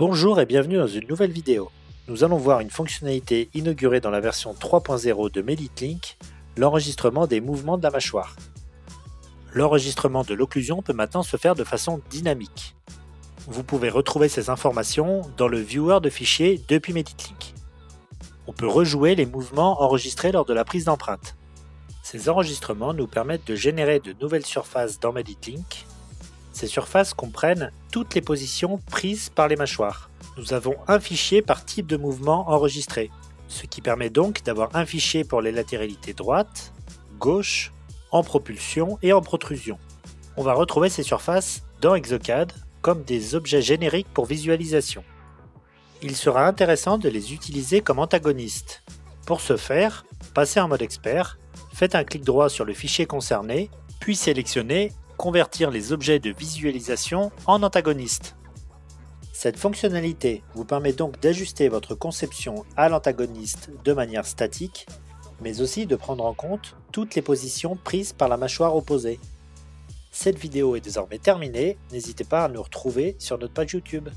Bonjour et bienvenue dans une nouvelle vidéo. Nous allons voir une fonctionnalité inaugurée dans la version 3.0 de MeditLink, l'enregistrement des mouvements de la mâchoire. L'enregistrement de l'occlusion peut maintenant se faire de façon dynamique. Vous pouvez retrouver ces informations dans le viewer de fichiers depuis MeditLink. On peut rejouer les mouvements enregistrés lors de la prise d'empreinte. Ces enregistrements nous permettent de générer de nouvelles surfaces dans MeditLink ces surfaces comprennent toutes les positions prises par les mâchoires. Nous avons un fichier par type de mouvement enregistré, ce qui permet donc d'avoir un fichier pour les latéralités droite, gauche, en propulsion et en protrusion. On va retrouver ces surfaces dans Exocad comme des objets génériques pour visualisation. Il sera intéressant de les utiliser comme antagonistes. Pour ce faire, passez en mode expert, faites un clic droit sur le fichier concerné, puis sélectionnez convertir les objets de visualisation en antagonistes. Cette fonctionnalité vous permet donc d'ajuster votre conception à l'antagoniste de manière statique, mais aussi de prendre en compte toutes les positions prises par la mâchoire opposée. Cette vidéo est désormais terminée, n'hésitez pas à nous retrouver sur notre page YouTube.